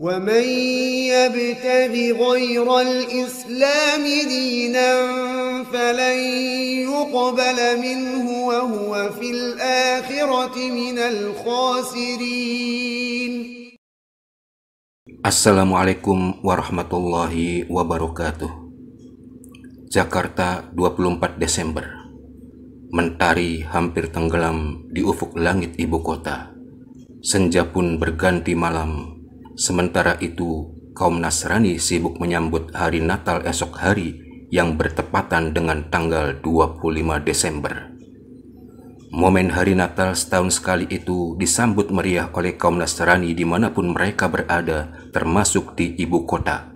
ومن يبتغ غير الإسلام دينا فلن يقبل منه وهو في الآخرة من الخاسرين Assalamualaikum warahmatullahi wabarakatuh Jakarta 24 Desember Mentari hampir tenggelam di ufuk langit ibu kota Senja pun berganti malam Sementara itu kaum Nasrani sibuk menyambut hari Natal esok hari yang bertepatan dengan tanggal 25 Desember Momen hari Natal setahun sekali itu disambut meriah oleh kaum Nasrani di mana pun mereka berada, termasuk di ibu kota.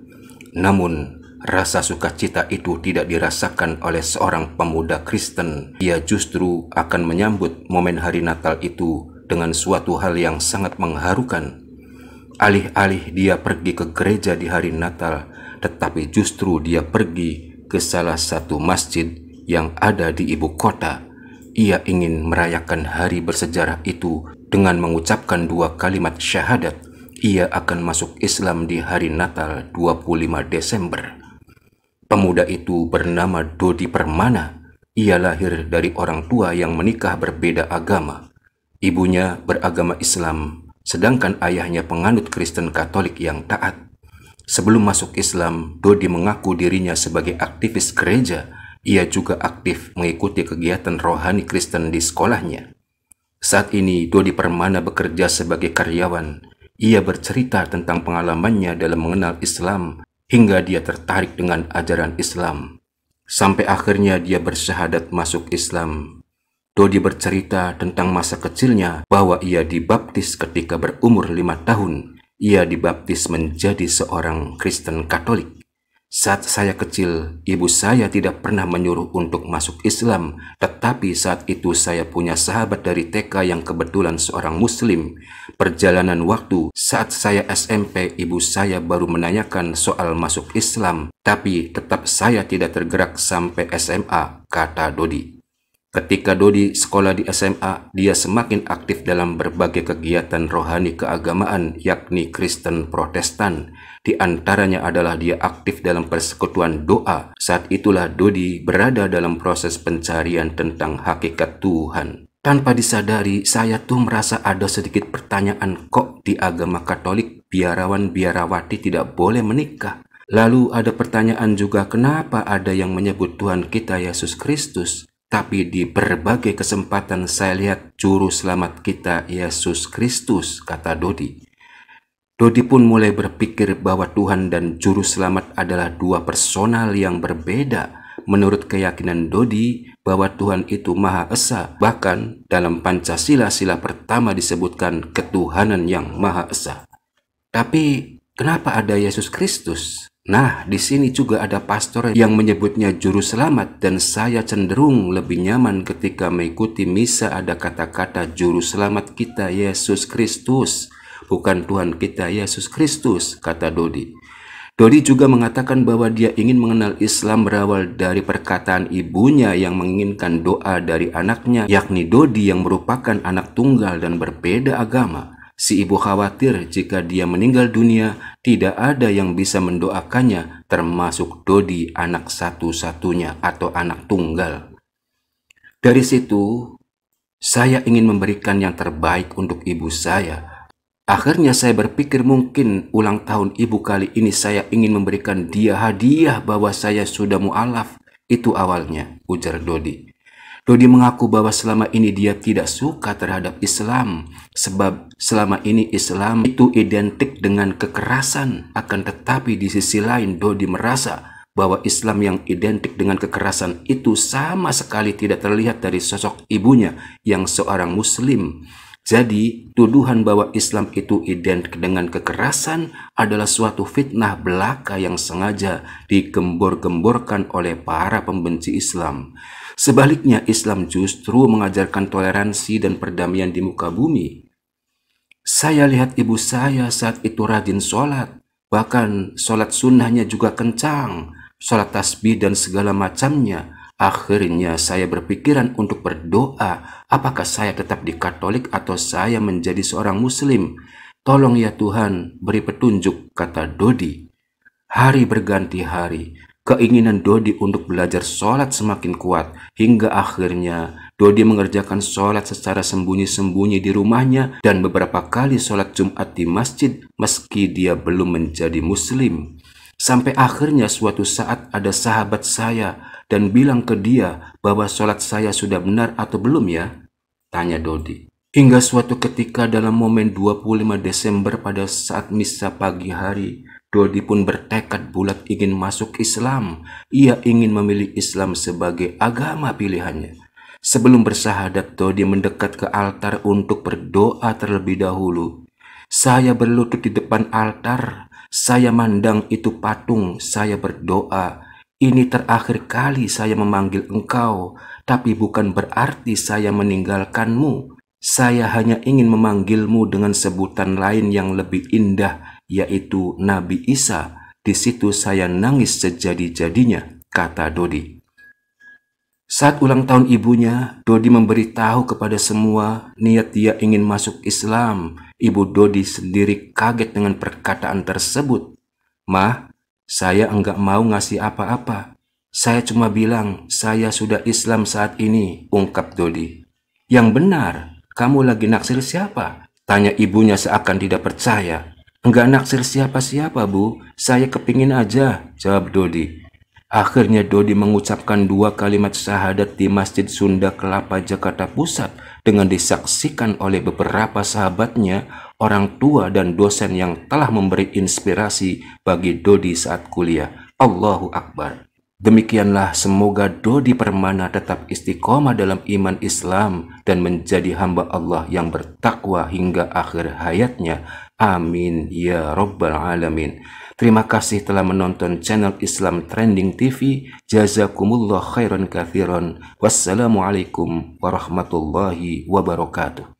Namun, rasa sukacita itu tidak dirasakan oleh seorang pemuda Kristen. Ia justru akan menyambut momen hari Natal itu dengan suatu hal yang sangat mengharukan. Alih-alih dia pergi ke gereja di hari Natal, tetapi justru dia pergi ke salah satu masjid yang ada di ibu kota ia ingin merayakan hari bersejarah itu dengan mengucapkan dua kalimat syahadat. Ia akan masuk Islam di hari Natal 25 Desember. Pemuda itu bernama Dodi Permana. Ia lahir dari orang tua yang menikah berbeda agama. Ibunya beragama Islam, sedangkan ayahnya penganut Kristen Katolik yang taat. Sebelum masuk Islam, Dodi mengaku dirinya sebagai aktivis gereja ia juga aktif mengikuti kegiatan rohani Kristen di sekolahnya. Saat ini, Dodi Permana bekerja sebagai karyawan. Ia bercerita tentang pengalamannya dalam mengenal Islam hingga dia tertarik dengan ajaran Islam. Sampai akhirnya dia bersyahadat masuk Islam. Dodi bercerita tentang masa kecilnya bahwa ia dibaptis ketika berumur lima tahun. Ia dibaptis menjadi seorang Kristen Katolik. Saat saya kecil, ibu saya tidak pernah menyuruh untuk masuk Islam, tetapi saat itu saya punya sahabat dari TK yang kebetulan seorang Muslim. Perjalanan waktu saat saya SMP, ibu saya baru menanyakan soal masuk Islam, tapi tetap saya tidak tergerak sampai SMA, kata Dodi. Ketika Dodi sekolah di SMA, dia semakin aktif dalam berbagai kegiatan rohani keagamaan, yakni Kristen Protestan. Di antaranya adalah dia aktif dalam persekutuan doa. Saat itulah Dodi berada dalam proses pencarian tentang hakikat Tuhan. Tanpa disadari, saya tuh merasa ada sedikit pertanyaan kok di agama Katolik biarawan-biarawati tidak boleh menikah. Lalu ada pertanyaan juga kenapa ada yang menyebut Tuhan kita Yesus Kristus tapi di berbagai kesempatan saya lihat juru selamat kita Yesus Kristus, kata Dodi. Dodi pun mulai berpikir bahwa Tuhan dan juru selamat adalah dua personal yang berbeda. Menurut keyakinan Dodi bahwa Tuhan itu Maha Esa, bahkan dalam Pancasila sila pertama disebutkan ketuhanan yang Maha Esa. Tapi kenapa ada Yesus Kristus? Nah, di sini juga ada pastor yang menyebutnya juru selamat dan saya cenderung lebih nyaman ketika mengikuti misa ada kata-kata juru selamat kita Yesus Kristus, bukan Tuhan kita Yesus Kristus, kata Dodi. Dodi juga mengatakan bahwa dia ingin mengenal Islam berawal dari perkataan ibunya yang menginginkan doa dari anaknya, yakni Dodi yang merupakan anak tunggal dan berbeda agama. Si ibu khawatir jika dia meninggal dunia, tidak ada yang bisa mendoakannya, termasuk Dodi anak satu-satunya atau anak tunggal. Dari situ, saya ingin memberikan yang terbaik untuk ibu saya. Akhirnya saya berpikir mungkin ulang tahun ibu kali ini saya ingin memberikan dia hadiah bahwa saya sudah mu'alaf. Itu awalnya, ujar Dodi. Dodi mengaku bahwa selama ini dia tidak suka terhadap Islam sebab selama ini Islam itu identik dengan kekerasan akan tetapi di sisi lain Dodi merasa bahwa Islam yang identik dengan kekerasan itu sama sekali tidak terlihat dari sosok ibunya yang seorang muslim. Jadi, tuduhan bahwa Islam itu identik dengan kekerasan adalah suatu fitnah belaka yang sengaja digembor-gemborkan oleh para pembenci Islam. Sebaliknya, Islam justru mengajarkan toleransi dan perdamaian di muka bumi. Saya lihat ibu saya saat itu rajin sholat, bahkan sholat sunnahnya juga kencang, sholat tasbih dan segala macamnya. Akhirnya saya berpikiran untuk berdoa, apakah saya tetap di Katolik atau saya menjadi seorang Muslim. Tolong ya Tuhan, beri petunjuk, kata Dodi. Hari berganti hari, keinginan Dodi untuk belajar sholat semakin kuat, hingga akhirnya Dodi mengerjakan sholat secara sembunyi-sembunyi di rumahnya dan beberapa kali sholat Jumat di masjid meski dia belum menjadi muslim. Sampai akhirnya suatu saat ada sahabat saya dan bilang ke dia bahwa sholat saya sudah benar atau belum ya? Tanya Dodi. Hingga suatu ketika dalam momen 25 Desember pada saat misa pagi hari, Dodi pun bertekad bulat ingin masuk Islam. Ia ingin memilih Islam sebagai agama pilihannya. Sebelum bersahadat, Dodi mendekat ke altar untuk berdoa terlebih dahulu. Saya berlutut di depan altar, saya mandang itu patung, saya berdoa. Ini terakhir kali saya memanggil engkau, tapi bukan berarti saya meninggalkanmu. Saya hanya ingin memanggilmu dengan sebutan lain yang lebih indah, yaitu Nabi Isa. Di situ saya nangis sejadi-jadinya, kata Dodi. Saat ulang tahun ibunya, Dodi memberitahu kepada semua niat dia ingin masuk Islam. Ibu Dodi sendiri kaget dengan perkataan tersebut. Mah, saya enggak mau ngasih apa-apa. Saya cuma bilang, saya sudah Islam saat ini, ungkap Dodi. Yang benar, kamu lagi naksir siapa? Tanya ibunya seakan tidak percaya. Enggak naksir siapa-siapa, Bu. Saya kepingin aja, jawab Dodi. Akhirnya Dodi mengucapkan dua kalimat syahadat di Masjid Sunda Kelapa, Jakarta Pusat dengan disaksikan oleh beberapa sahabatnya, orang tua dan dosen yang telah memberi inspirasi bagi Dodi saat kuliah. Allahu Akbar. Demikianlah semoga Dodi Permana tetap istiqomah dalam iman Islam dan menjadi hamba Allah yang bertakwa hingga akhir hayatnya. Amin ya Rabbal Alamin. Terima kasih telah menonton channel Islam Trending TV. Jazakumullah khairan kathiran. Wassalamualaikum warahmatullahi wabarakatuh.